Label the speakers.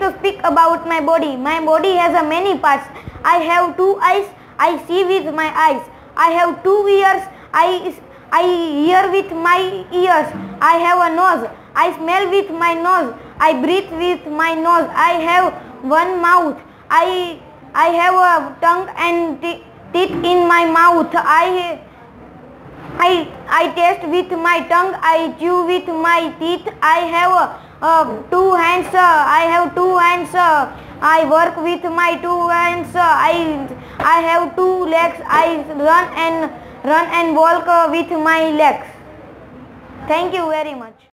Speaker 1: to speak about my body. My body has a many parts. I have two eyes. I see with my eyes. I have two ears. I, I hear with my ears. I have a nose. I smell with my nose. I breathe with my nose. I have one mouth. I, I have a tongue and teeth in my mouth. I, I, I taste with my tongue. I chew with my teeth. I have uh, uh, two hands. I have two hands. I work with my two hands. I, I have two legs. I run and run and walk uh, with my legs. Thank you very much.